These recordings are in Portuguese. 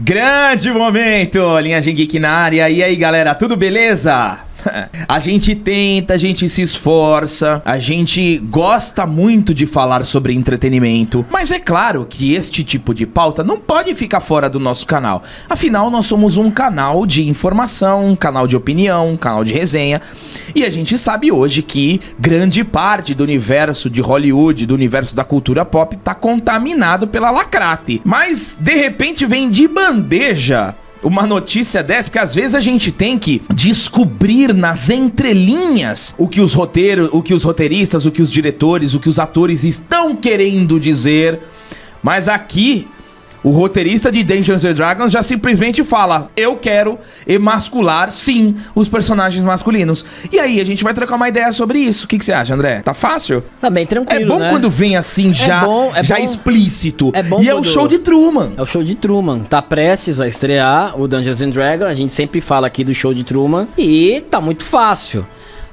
Grande momento, linha de geek na área. E aí, galera, tudo beleza? A gente tenta, a gente se esforça, a gente gosta muito de falar sobre entretenimento, mas é claro que este tipo de pauta não pode ficar fora do nosso canal. Afinal, nós somos um canal de informação, um canal de opinião, um canal de resenha, e a gente sabe hoje que grande parte do universo de Hollywood, do universo da cultura pop, tá contaminado pela lacrate. Mas de repente vem de bandeja uma notícia dessa, porque às vezes a gente tem que descobrir nas entrelinhas o que os roteiros, o que os roteiristas, o que os diretores, o que os atores estão querendo dizer. Mas aqui o roteirista de Dungeons and Dragons já simplesmente fala: Eu quero emascular, sim, os personagens masculinos. E aí, a gente vai trocar uma ideia sobre isso. O que, que você acha, André? Tá fácil? Tá bem tranquilo. É bom né? quando vem assim, já, bom, é já bom. explícito. É bom e é o show de Truman. É o show de Truman. Tá prestes a estrear o Dungeons and Dragons. A gente sempre fala aqui do show de Truman. E tá muito fácil.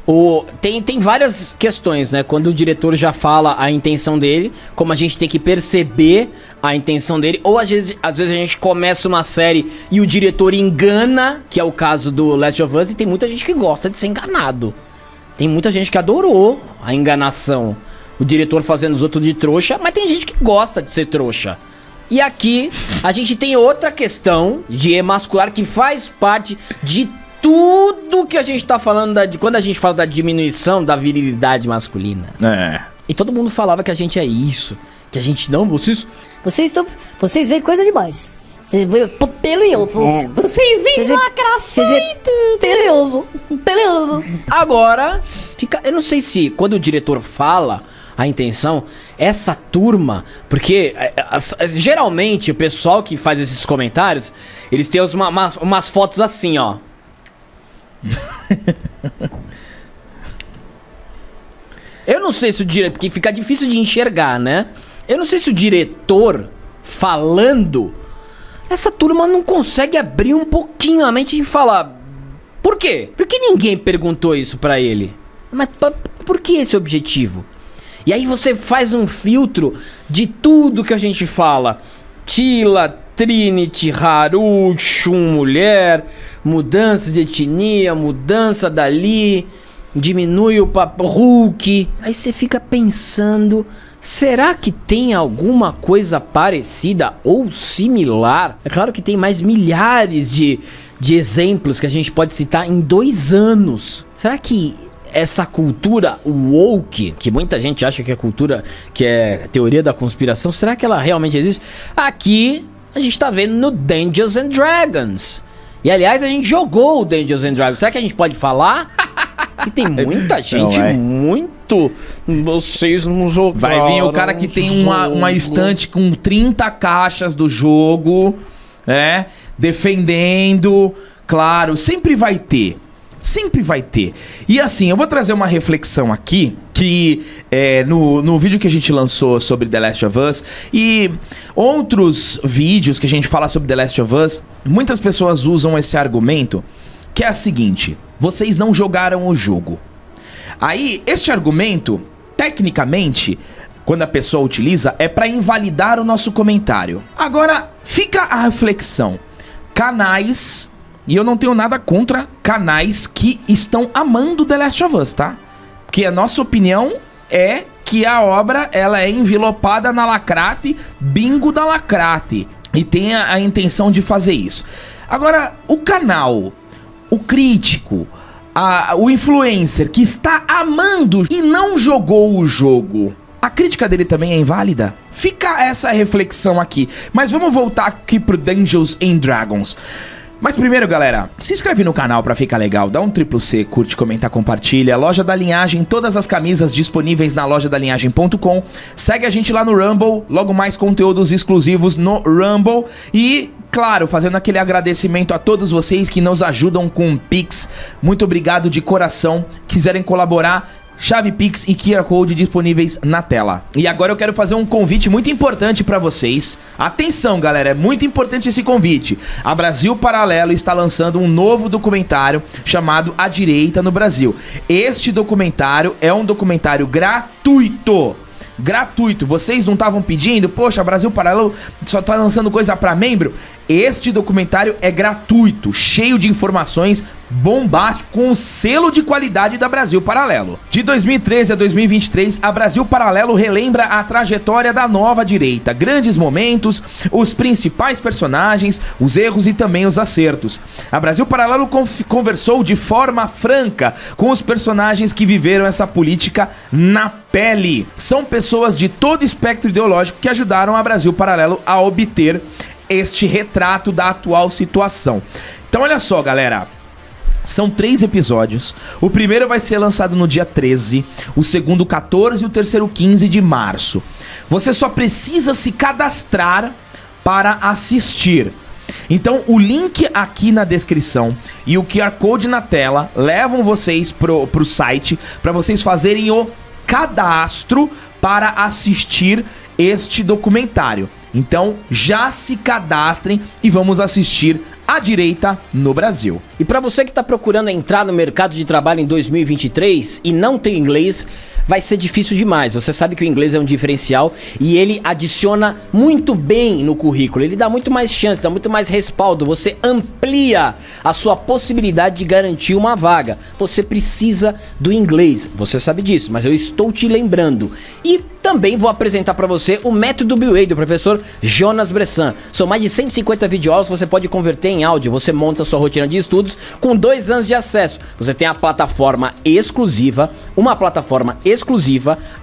O, tem, tem várias questões, né? Quando o diretor já fala a intenção dele, como a gente tem que perceber a intenção dele, ou às vezes, às vezes a gente começa uma série e o diretor engana, que é o caso do Last of Us, e tem muita gente que gosta de ser enganado. Tem muita gente que adorou a enganação. O diretor fazendo os outros de trouxa, mas tem gente que gosta de ser trouxa. E aqui a gente tem outra questão de emascular que faz parte de tudo que a gente tá falando da, de quando a gente fala da diminuição da virilidade masculina. É. E todo mundo falava que a gente é isso, que a gente não, vocês Vocês estão. Vocês veem coisa demais. Vocês veem pelo e ovo. Vocês veem lacração. Pelo e ovo. Pelo e ovo. Agora, fica. Eu não sei se quando o diretor fala a intenção, essa turma. Porque é, as- geralmente o pessoal que faz esses comentários, eles têm uma- uma- umas fotos assim, ó. Eu não sei se o diretor. Porque fica difícil de enxergar, né? Eu não sei se o diretor falando. Essa turma não consegue abrir um pouquinho a mente e falar. Por quê? Por que ninguém perguntou isso pra ele? Mas por que esse objetivo? E aí você faz um filtro de tudo que a gente fala. Tila, Trinity, Haru, Shun, mulher, mudança de etnia, mudança dali, diminui o papo Hulk. Aí você fica pensando, será que tem alguma coisa parecida ou similar? É claro que tem mais milhares de, de exemplos que a gente pode citar em dois anos. Será que essa cultura woke, que muita gente acha que é cultura, que é teoria da conspiração, será que ela realmente existe? Aqui a gente tá vendo no Dungeons and Dragons. E aliás, a gente jogou o Dungeons and Dragons. Será que a gente pode falar? E tem muita gente é. muito. Vocês não jogaram. Vai vir o cara que tem uma, uma estante com 30 caixas do jogo, né? Defendendo. Claro, sempre vai ter. Sempre vai ter. E assim, eu vou trazer uma reflexão aqui. Que é, no, no vídeo que a gente lançou sobre The Last of Us e outros vídeos que a gente fala sobre The Last of Us, muitas pessoas usam esse argumento que é a seguinte: vocês não jogaram o jogo. Aí, este argumento, tecnicamente, quando a pessoa utiliza, é para invalidar o nosso comentário. Agora, fica a reflexão. Canais, e eu não tenho nada contra canais que estão amando The Last of Us, tá? Porque a nossa opinião é que a obra ela é envelopada na lacrate, bingo da lacrate. E tem a, a intenção de fazer isso. Agora, o canal, o crítico, a- o influencer que está amando e não jogou o jogo. A crítica dele também é inválida? Fica essa reflexão aqui. Mas vamos voltar aqui pro Dungeons and Dragons. Mas primeiro, galera, se inscreve no canal pra ficar legal, dá um triplo C, curte, comenta, compartilha. Loja da Linhagem, todas as camisas disponíveis na loja da linhagem.com. Segue a gente lá no Rumble, logo mais conteúdos exclusivos no Rumble. E, claro, fazendo aquele agradecimento a todos vocês que nos ajudam com o Pix. Muito obrigado de coração. Quiserem colaborar, Chave Pix e QR Code disponíveis na tela. E agora eu quero fazer um convite muito importante pra vocês. Atenção, galera, é muito importante esse convite. A Brasil Paralelo está lançando um novo documentário chamado A Direita no Brasil. Este documentário é um documentário gratuito. Gratuito. Vocês não estavam pedindo? Poxa, Brasil Paralelo só tá lançando coisa pra membro. Este documentário é gratuito, cheio de informações, bombástico, com o selo de qualidade da Brasil Paralelo. De 2013 a 2023, a Brasil Paralelo relembra a trajetória da nova direita, grandes momentos, os principais personagens, os erros e também os acertos. A Brasil Paralelo conversou de forma franca com os personagens que viveram essa política na pele. São pessoas de todo espectro ideológico que ajudaram a Brasil Paralelo a obter este retrato da atual situação. Então, olha só, galera. São três episódios. O primeiro vai ser lançado no dia 13, o segundo 14 e o terceiro 15 de março. Você só precisa se cadastrar para assistir. Então, o link aqui na descrição e o QR Code na tela levam vocês pro, pro site para vocês fazerem o cadastro para assistir este documentário. Então, já se cadastrem e vamos assistir a direita no Brasil. E para você que está procurando entrar no mercado de trabalho em 2023 e não tem inglês, vai ser difícil demais. Você sabe que o inglês é um diferencial e ele adiciona muito bem no currículo. Ele dá muito mais chance, dá muito mais respaldo. Você amplia a sua possibilidade de garantir uma vaga. Você precisa do inglês. Você sabe disso, mas eu estou te lembrando. E também vou apresentar para você o método BWA do professor Jonas Bressan. São mais de 150 videoaulas que você pode converter em áudio. Você monta sua rotina de estudos com dois anos de acesso. Você tem a plataforma exclusiva, uma plataforma exclusiva,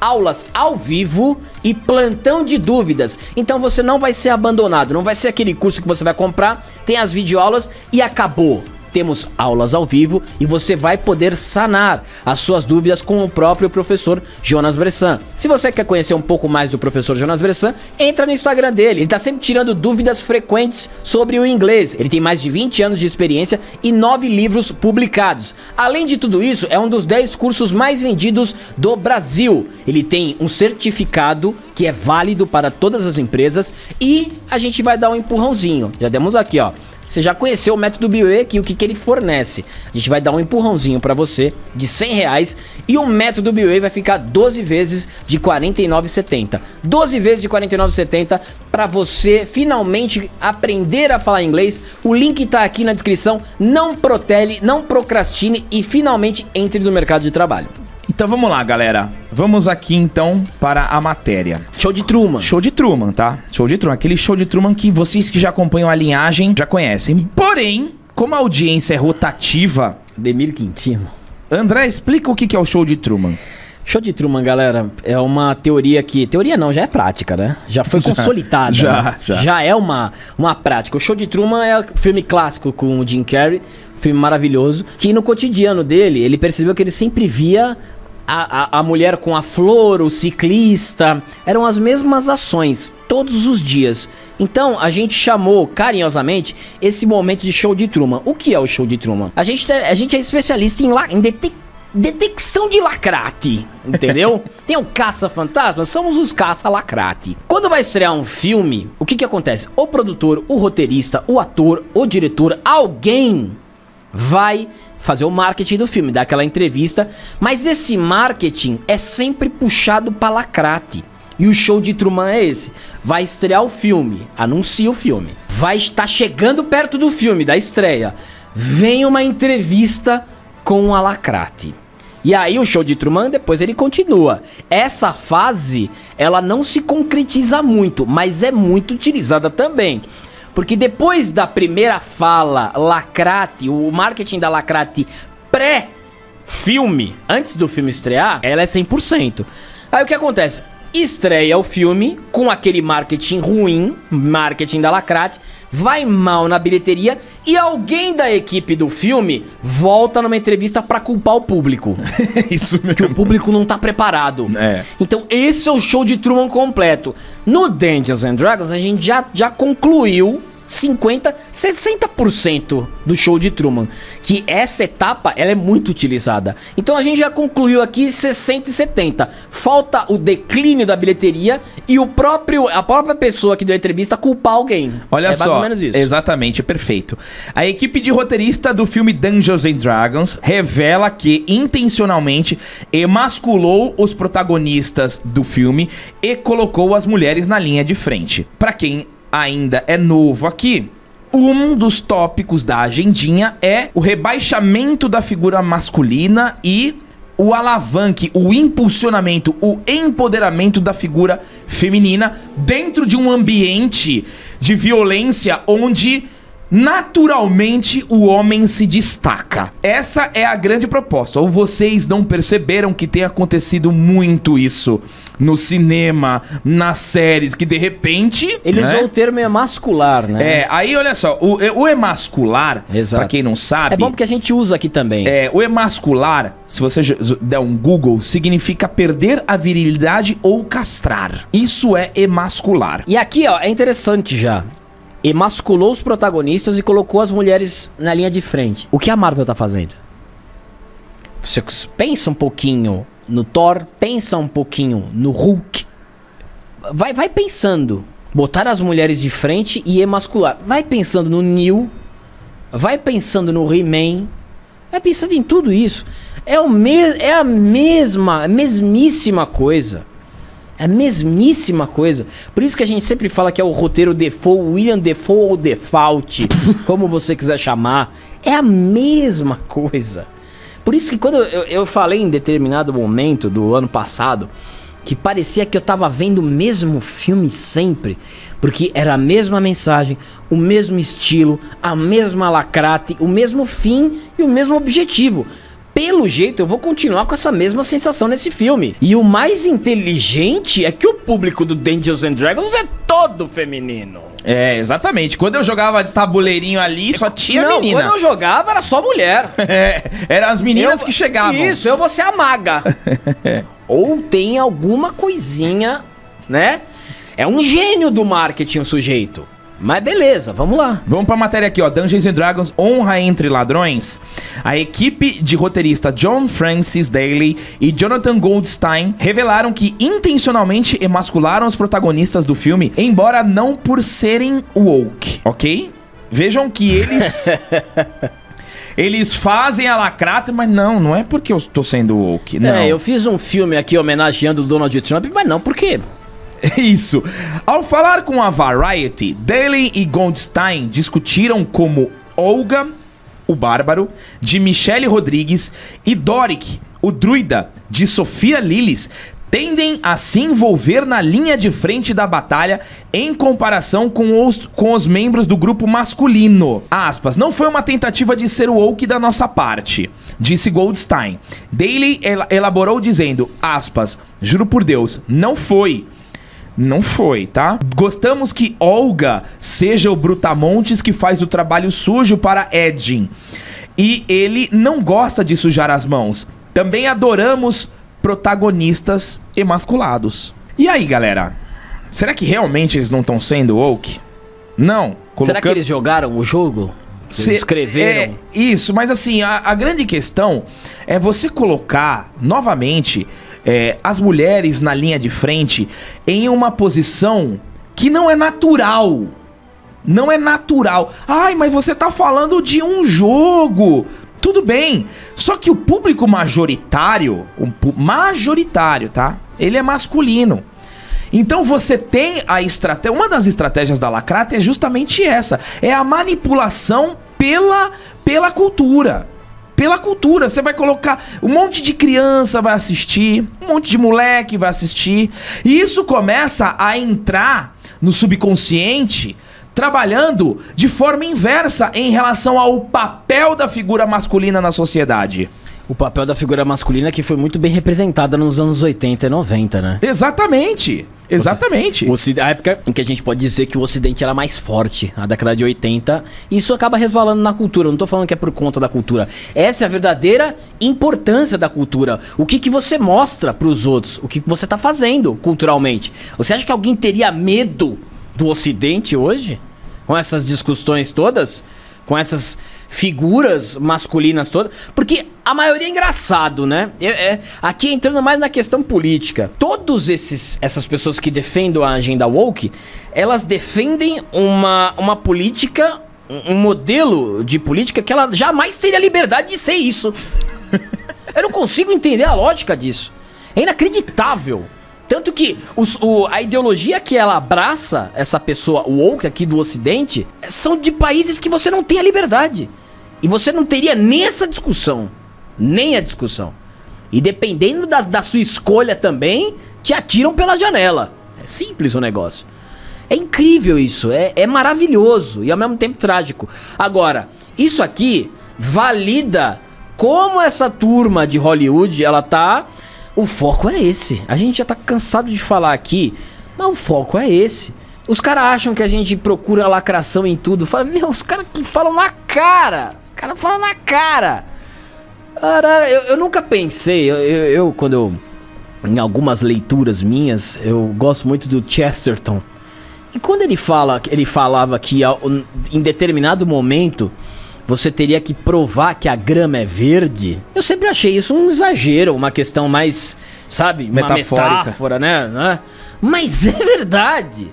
aulas ao vivo e plantão de dúvidas. Então você não vai ser abandonado, não vai ser aquele curso que você vai comprar, tem as videoaulas e acabou temos aulas ao vivo e você vai poder sanar as suas dúvidas com o próprio professor Jonas Bressan. Se você quer conhecer um pouco mais do professor Jonas Bressan, entra no Instagram dele. Ele está sempre tirando dúvidas frequentes sobre o inglês. Ele tem mais de 20 anos de experiência e 9 livros publicados. Além de tudo isso, é um dos 10 cursos mais vendidos do Brasil. Ele tem um certificado que é válido para todas as empresas e a gente vai dar um empurrãozinho. Já demos aqui, ó. Você já conheceu o método BioE aqui, o que, que ele fornece. A gente vai dar um empurrãozinho para você de 100 reais e o método BioE vai ficar 12 vezes de R$ 49,70. 12 vezes de R$ 49,70 para você finalmente aprender a falar inglês. O link tá aqui na descrição. Não protele, não procrastine e finalmente entre no mercado de trabalho. Então vamos lá, galera. Vamos aqui então para a matéria. Show de Truman. Show de Truman, tá? Show de Truman. Aquele show de Truman que vocês que já acompanham a linhagem já conhecem. Porém, como a audiência é rotativa, Demir Quintino. André, explica o que que é o show de Truman. Show de Truman, galera, é uma teoria que. Teoria não, já é prática, né? Já foi Já, consolidada. já, né? já. é uma, uma prática. O Show de Truman é um filme clássico com o Jim Carrey, filme maravilhoso, que no cotidiano dele, ele percebeu que ele sempre via a, a, a mulher com a flor, o ciclista. Eram as mesmas ações, todos os dias. Então a gente chamou carinhosamente esse momento de show de Truman. O que é o show de Truman? A gente, te- a gente é especialista em, la, em detec- detecção de lacrate, entendeu? Tem o caça-fantasma, somos os caça-lacrate. Quando vai estrear um filme, o que que acontece? O produtor, o roteirista, o ator, o diretor, alguém vai fazer o marketing do filme, dar aquela entrevista, mas esse marketing é sempre puxado para lacrate. E o show de Truman é esse. Vai estrear o filme, anuncia o filme. Vai estar chegando perto do filme, da estreia. Vem uma entrevista com a lacrate. E aí o show de Truman depois ele continua. Essa fase, ela não se concretiza muito, mas é muito utilizada também. Porque depois da primeira fala lacrate, o marketing da lacrate pré-filme, antes do filme estrear, ela é 100%. Aí o que acontece? Estreia o filme com aquele marketing ruim, marketing da lacrate, vai mal na bilheteria e alguém da equipe do filme volta numa entrevista pra culpar o público. Isso Que o público não tá preparado. É. Então esse é o show de Truman completo. No Dungeons and Dragons a gente já, já concluiu 50, 60% do show de Truman. Que essa etapa ela é muito utilizada. Então a gente já concluiu aqui 60 e 70. Falta o declínio da bilheteria e o próprio a própria pessoa que deu a entrevista culpar alguém. Olha é só, mais ou menos isso. exatamente, perfeito. A equipe de roteirista do filme Dungeons and Dragons revela que intencionalmente emasculou os protagonistas do filme e colocou as mulheres na linha de frente. Pra quem ainda é novo aqui, um dos tópicos da agendinha é o rebaixamento da figura masculina e o alavanque, o impulsionamento, o empoderamento da figura feminina dentro de um ambiente de violência onde naturalmente o homem se destaca. Essa é a grande proposta. Ou vocês não perceberam que tem acontecido muito isso no cinema, nas séries, que de repente. Ele né? usou o termo emascular, né? É, aí olha só, o, o emascular, Exato. pra quem não sabe. É bom porque a gente usa aqui também. É, o emascular, se você der um Google, significa perder a virilidade ou castrar. Isso é emascular. E aqui, ó, é interessante já. Emasculou os protagonistas e colocou as mulheres na linha de frente. O que a Marvel tá fazendo? Você pensa um pouquinho no Thor, pensa um pouquinho no Hulk. Vai, vai pensando. Botar as mulheres de frente e emascular. Vai pensando no Neil. Vai pensando no He-Man. Vai pensando em tudo isso. É, o me é a mesma, mesmíssima coisa. É a mesmíssima coisa. Por isso que a gente sempre fala que é o roteiro Default, William Default ou Default, como você quiser chamar. É a mesma coisa. Por isso que quando eu, eu falei em determinado momento do ano passado que parecia que eu tava vendo o mesmo filme sempre, porque era a mesma mensagem, o mesmo estilo, a mesma lacrate, o mesmo fim e o mesmo objetivo. Pelo jeito, eu vou continuar com essa mesma sensação nesse filme. E o mais inteligente é que o público do Dungeons and Dragons é todo feminino. É, exatamente. Quando eu jogava tabuleirinho ali, só tinha Não, menina. quando eu jogava era só mulher. É, eram as meninas Eu- que chegavam. Isso, eu vou ser a maga. Ou tem alguma coisinha, né? É um gênio do marketing o sujeito. Mas beleza, vamos lá. Vamos pra matéria aqui, ó. Dungeons and Dragons Honra entre Ladrões. A equipe de roteirista John Francis Daly e Jonathan Goldstein revelaram que intencionalmente emascularam os protagonistas do filme, embora não por serem woke, ok? Vejam que eles. Eles fazem a lacrata, mas não, não é porque eu tô sendo woke, não. É, eu fiz um filme aqui homenageando o Donald Trump, mas não, por quê? Isso. Ao falar com a Variety, Daly e Goldstein discutiram como Olga, o Bárbaro, de Michelle Rodrigues, e Doric, o druida, de Sofia Lillis, tendem a se envolver na linha de frente da batalha em comparação com os, com os membros do grupo masculino. Aspas, não foi uma tentativa de ser woke da nossa parte, disse Goldstein. Daly ela- elaborou dizendo, aspas, juro por Deus, não foi. Não foi, tá? Gostamos que Olga seja o Brutamontes que faz o trabalho sujo para Edgin. E ele não gosta de sujar as mãos. Também adoramos protagonistas emasculados. E aí, galera? Será que realmente eles não estão sendo woke? Não. Será que eles jogaram o jogo? Se- escreveram? É, isso, mas assim, a, a grande questão é você colocar novamente é, as mulheres na linha de frente em uma posição que não é natural. Não é natural. Ai, mas você tá falando de um jogo. Tudo bem. Só que o público majoritário, o majoritário, tá? Ele é masculino. Então você tem a estratégia. Uma das estratégias da Lacrata é justamente essa: é a manipulação pela, pela cultura. Pela cultura. Você vai colocar. Um monte de criança vai assistir, um monte de moleque vai assistir. E isso começa a entrar no subconsciente. Trabalhando de forma inversa em relação ao papel da figura masculina na sociedade. O papel da figura masculina que foi muito bem representada nos anos 80 e 90, né? Exatamente. Exatamente. O a época em que a gente pode dizer que o Ocidente era mais forte, a década de 80, e isso acaba resvalando na cultura. Não tô falando que é por conta da cultura. Essa é a verdadeira importância da cultura. O que, que você mostra pros outros? O que, que você tá fazendo culturalmente? Você acha que alguém teria medo do Ocidente hoje? Com essas discussões todas? Com essas figuras masculinas todas? Porque a maioria é engraçado, né? É- é- aqui entrando mais na questão política. Todos esses essas pessoas que defendem a agenda woke, elas defendem uma, uma política, um, um modelo de política que ela jamais teria liberdade de ser isso. Eu não consigo entender a lógica disso. É inacreditável. Tanto que os- o- a ideologia que ela abraça, essa pessoa woke aqui do ocidente, são de países que você não tem a liberdade. E você não teria nem essa discussão. Nem a discussão. E dependendo da, da sua escolha também, te atiram pela janela. É simples o negócio. É incrível isso, é, é maravilhoso e ao mesmo tempo trágico. Agora, isso aqui valida como essa turma de Hollywood, ela tá. O foco é esse. A gente já tá cansado de falar aqui, mas o foco é esse. Os caras acham que a gente procura lacração em tudo. Fala, meu, os caras que falam na cara. Os caras falam na cara. Cara, eu, eu nunca pensei, eu, eu, eu, quando eu. Em algumas leituras minhas, eu gosto muito do Chesterton. E quando ele fala, ele falava que em determinado momento você teria que provar que a grama é verde, eu sempre achei isso um exagero, uma questão mais, sabe, uma Metafórica. metáfora, né? né? Mas é verdade.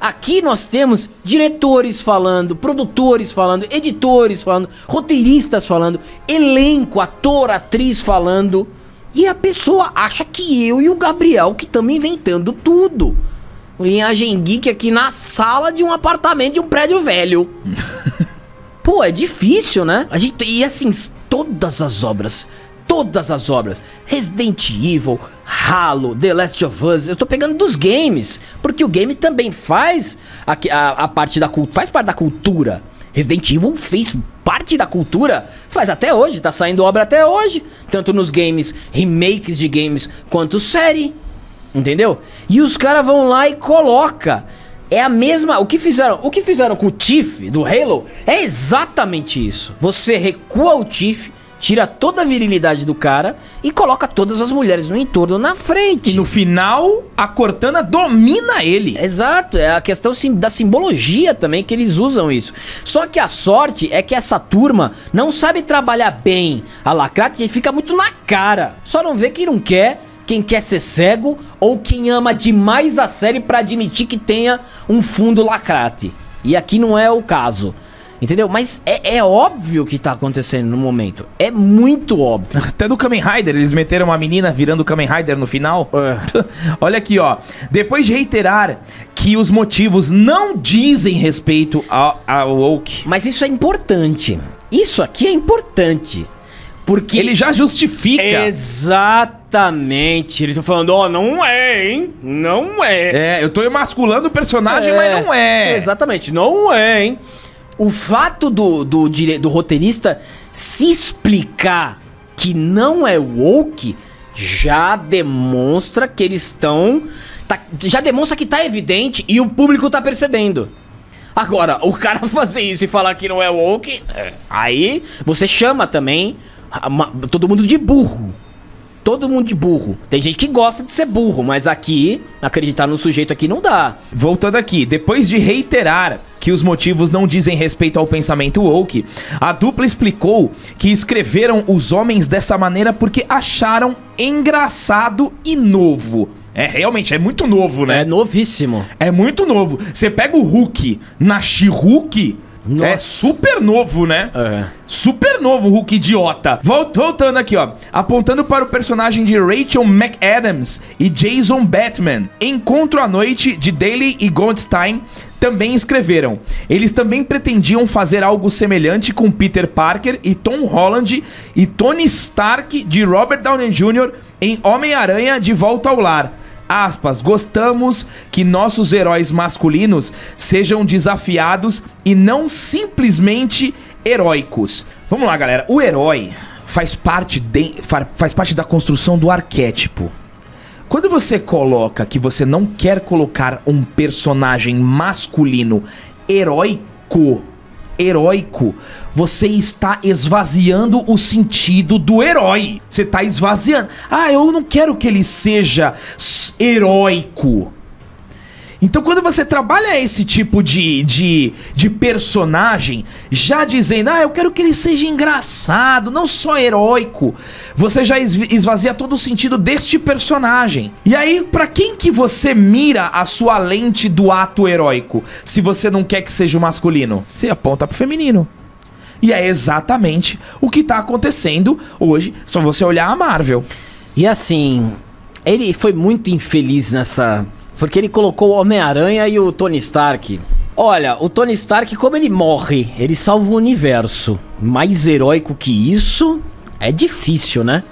Aqui nós temos diretores falando, produtores falando, editores falando, roteiristas falando, elenco, ator, atriz falando. E a pessoa acha que eu e o Gabriel que estamos inventando tudo. Linhagem Geek aqui na sala de um apartamento de um prédio velho. Pô, é difícil, né? A gente, e assim, todas as obras, todas as obras, Resident Evil, Halo, The Last of Us, eu tô pegando dos games, porque o game também faz a, a, a parte da cultura, faz parte da cultura. Resident Evil fez parte da cultura, faz até hoje, tá saindo obra até hoje, tanto nos games, remakes de games, quanto série. Entendeu? E os caras vão lá e coloca. É a mesma. O que fizeram? O que fizeram com o Tiff do Halo é exatamente isso. Você recua o Tiff, tira toda a virilidade do cara e coloca todas as mulheres no entorno na frente. E no final, a Cortana domina ele. Exato, é a questão sim- da simbologia também que eles usam isso. Só que a sorte é que essa turma não sabe trabalhar bem a lacrate e fica muito na cara. Só não vê quem não quer, quem quer ser cego ou quem ama demais a série pra admitir que tenha um fundo lacrate. E aqui não é o caso. Entendeu? Mas é, é óbvio o que tá acontecendo no momento. É muito óbvio. Até do Kamen Rider, eles meteram uma menina virando Kamen Rider no final. Olha aqui, ó. Depois de reiterar que os motivos não dizem respeito ao, ao woke, Mas isso é importante. Isso aqui é importante. Porque ele já justifica. Exatamente. Eles estão falando, ó, não é, hein? Não é. É, eu tô emasculando o personagem, mas não é. Exatamente, não é, hein? O fato do, do, dire- do roteirista se explicar que não é woke já demonstra que eles estão. tá- já demonstra que tá evidente e o público tá percebendo. Agora, o cara fazer isso e falar que não é woke, é, aí você chama também todo mundo de burro. Todo mundo de burro. Tem gente que gosta de ser burro, mas aqui, acreditar no sujeito aqui não dá. Voltando aqui, depois de reiterar que os motivos não dizem respeito ao pensamento woke, a dupla explicou que escreveram os homens dessa maneira porque acharam engraçado e novo. É, realmente, é muito novo, né? É novíssimo. É muito novo. Você pega o Hulk na She-Hulk, Nossa. é super novo, né? É. Super novo, Hulk idiota. Vol- voltando aqui, ó. Apontando para o personagem de Rachel McAdams e Jason Batman. Encontro à Noite, de Daly e Goldstein, também escreveram. Eles também pretendiam fazer algo semelhante com Peter Parker e Tom Holland e Tony Stark de Robert Downey Jr. em Homem-Aranha de Volta ao Lar. Aspas, gostamos que nossos heróis masculinos sejam desafiados e não simplesmente heróicos. Vamos lá, galera. O herói faz parte, de- fa- faz parte da construção do arquétipo. Quando você coloca que você não quer colocar um personagem masculino heróico, heróico, você está esvaziando o sentido do herói. Você está esvaziando. Ah, eu não quero que ele seja heróico. Então, quando você trabalha esse tipo de, de, de personagem, já dizendo, ah, eu quero que ele seja engraçado, não só heróico, você já esv- esvazia todo o sentido deste personagem. E aí, pra quem que você mira a sua lente do ato heróico, se você não quer que seja o masculino? Você aponta pro feminino. E é exatamente o que tá acontecendo hoje, só você olhar a Marvel. E assim, Ele foi muito infeliz nessa. Porque ele colocou o Homem-Aranha e o Tony Stark. Olha, o Tony Stark, como ele morre, ele salva o universo. Mais heróico que isso é difícil, né?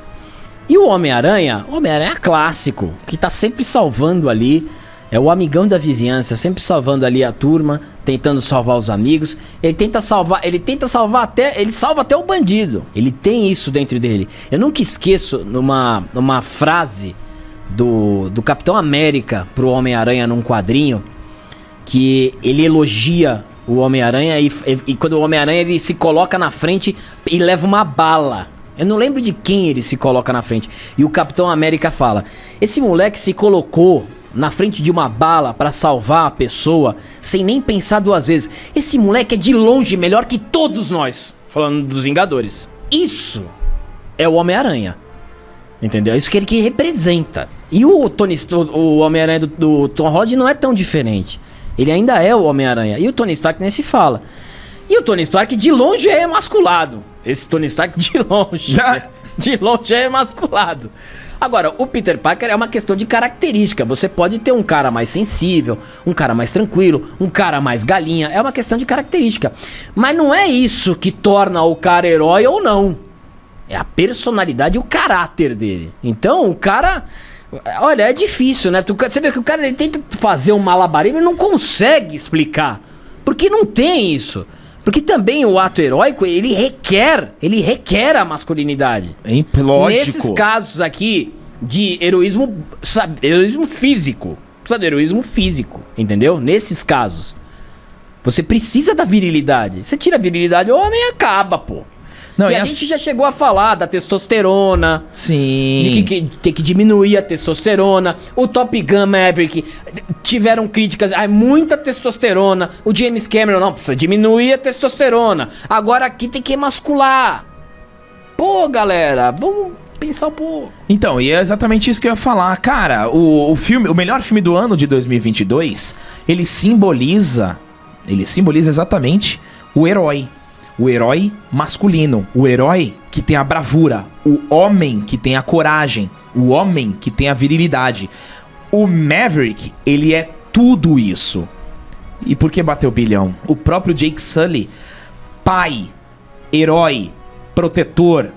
E o Homem-Aranha, Homem-Aranha é clássico, que tá sempre salvando ali. É o amigão da vizinhança, sempre salvando ali a turma, tentando salvar os amigos. Ele tenta salvar, ele tenta salvar até, ele salva até o bandido. Ele tem isso dentro dele. Eu nunca esqueço numa, numa frase do, do Capitão América pro Homem-Aranha num quadrinho que ele elogia o Homem-Aranha e, e, e quando o Homem-Aranha ele se coloca na frente e leva uma bala. Eu não lembro de quem ele se coloca na frente. E o Capitão América fala: Esse moleque se colocou na frente de uma bala para salvar a pessoa sem nem pensar duas vezes. Esse moleque é de longe melhor que todos nós. Falando dos Vingadores. Isso é o Homem-Aranha. Entendeu? É isso que ele que representa. E o Tony, o Homem-Aranha do, do Tom Holland não é tão diferente. Ele ainda é o Homem-Aranha. E o Tony Stark nem se fala. E o Tony Stark de longe é emasculado. Esse Tony Stark de longe. de longe é emasculado. Agora, o Peter Parker é uma questão de característica. Você pode ter um cara mais sensível, um cara mais tranquilo, um cara mais galinha. É uma questão de característica. Mas não é isso que torna o cara herói ou não. É a personalidade e o caráter dele. Então, o cara. Olha, é difícil, né? Tu, você vê que o cara ele tenta fazer um malabarismo e não consegue explicar. Porque não tem isso. Porque também o ato heróico, ele requer, ele requer a masculinidade. Hein? Lógico. Nesses casos aqui de heroísmo, sabe, heroísmo físico. Precisa de heroísmo físico, entendeu? Nesses casos. Você precisa da virilidade. Você tira a virilidade, o homem acaba, pô. Não, e, e a as- gente já chegou a falar da testosterona, Sim. de que, que tem que diminuir a testosterona. O Top Gun Maverick tiveram críticas, ai, muita testosterona. O James Cameron, não, precisa diminuir a testosterona. Agora aqui tem que emascular. Pô, galera, vamos pensar um pouco. Então, e é exatamente isso que eu ia falar. Cara, o, o filme, o melhor filme do ano de 2022, ele simboliza, ele simboliza exatamente o herói. O herói masculino, o herói que tem a bravura, o homem que tem a coragem, o homem que tem a virilidade. O Maverick, ele é tudo isso. E por que bateu bilhão? O próprio Jake Sully, pai, herói, protetor,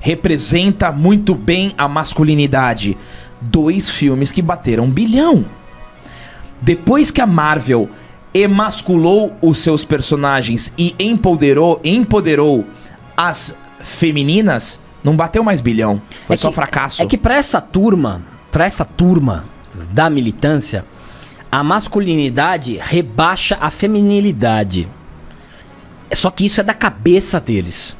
representa muito bem a masculinidade. Dois filmes que bateram bilhão. Depois que a Marvel emasculou os seus personagens e empoderou, empoderou as femininas, não bateu mais bilhão. Foi É só que- fracasso. É que pra essa turma, pra essa turma da militância, a masculinidade rebaixa a feminilidade. É Só que isso é da cabeça deles.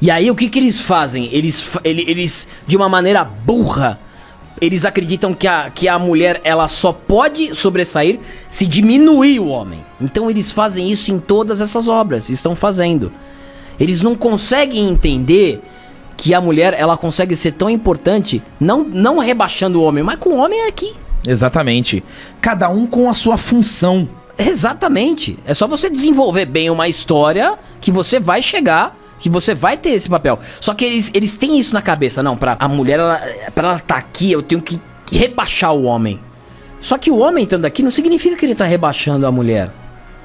E aí o que, que eles fazem? Eles, eles, de uma maneira burra, eles acreditam que a, que a mulher ela só pode sobressair se diminuir o homem. Então eles fazem isso em todas essas obras, estão fazendo. Eles não conseguem entender que a mulher ela consegue ser tão importante, não, não rebaixando o homem, mas com o homem aqui. Exatamente. Cada um com a sua função. Exatamente. É só você desenvolver bem uma história que você vai chegar, que você vai ter esse papel. Só que eles, eles têm isso na cabeça. Não, pra a mulher, ela, pra ela estar aqui, eu tenho que rebaixar o homem. Só que o homem estando aqui não significa que ele tá rebaixando a mulher.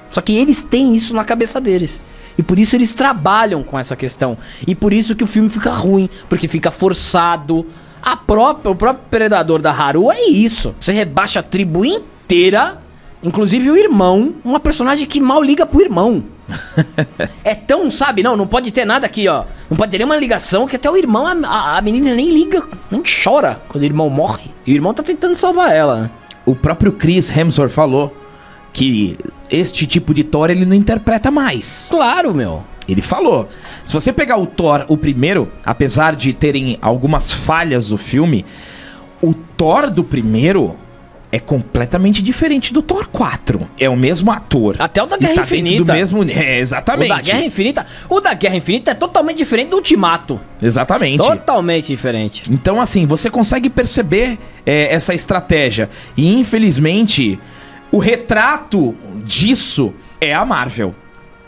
Só que eles têm isso na cabeça deles. E por isso eles trabalham com essa questão. E por isso que o filme fica ruim, porque fica forçado. A própria, o próprio predador da Haru é isso. Você rebaixa a tribo inteira, inclusive o irmão, uma personagem que mal liga pro irmão. é tão, sabe? Não, não pode ter nada aqui, ó. Não pode ter nenhuma ligação que até o irmão, a, a- menina nem liga, nem chora quando o irmão morre. E o irmão tá tentando salvar ela? O próprio Chris Hemsworth falou que este tipo de Thor ele não interpreta mais. Claro, meu. Ele falou. Se você pegar o Thor, o primeiro, apesar de terem algumas falhas do filme, o Thor do primeiro é completamente diferente do Thor 4. É o mesmo ator. Até o da E Guerra tá dentro Infinita. do mesmo. É, O exatamente. da Guerra Infinita. O da Guerra Infinita é totalmente diferente do Ultimato. Exatamente. Totalmente diferente. Então, assim, você consegue perceber é, essa estratégia. E, infelizmente, o retrato disso é a Marvel.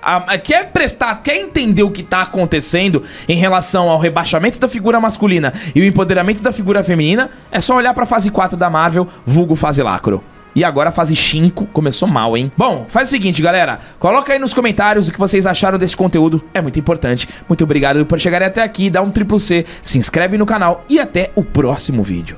A- a- quer prestar, quer entender o que tá acontecendo em relação ao rebaixamento da figura masculina e o empoderamento da figura feminina, é só olhar pra fase 4 da Marvel, vulgo fase lacro. E agora a fase 5 começou mal, hein? Bom, faz o seguinte, galera. Coloca aí nos comentários o que vocês acharam desse conteúdo. É muito importante. Muito obrigado por chegarem até aqui. Dá um triplo C, se inscreve no canal e até o próximo vídeo.